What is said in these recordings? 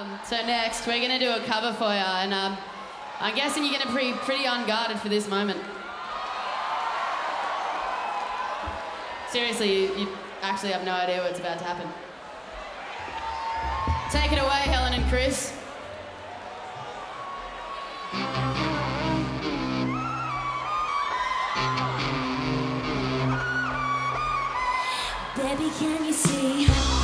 Um, so next, we're gonna do a cover for you, and um, I'm guessing you're gonna be pretty unguarded for this moment. Seriously, you, you actually have no idea what's about to happen. Take it away, Helen and Chris. Baby, can you see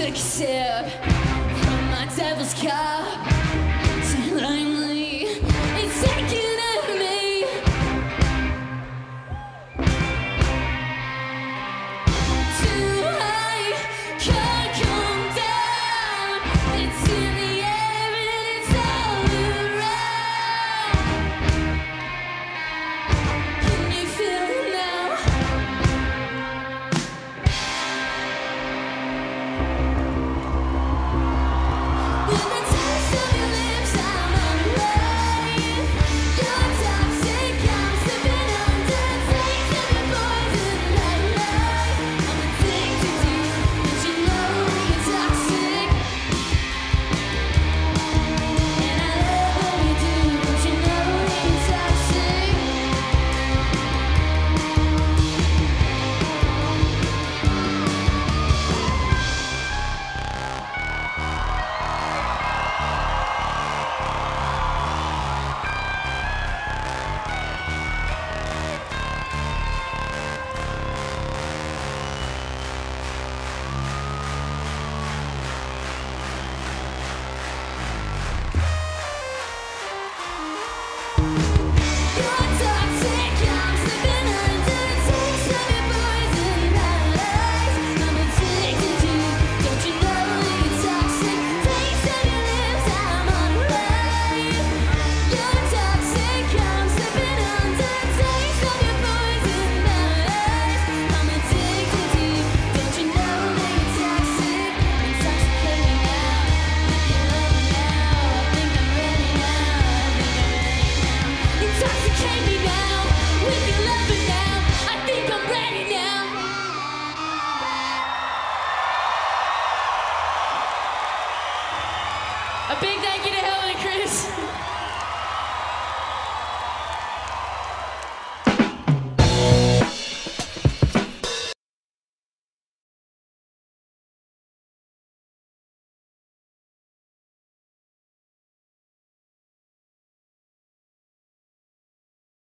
took a sip from my devil's cup. A big thank you to Helen and Chris.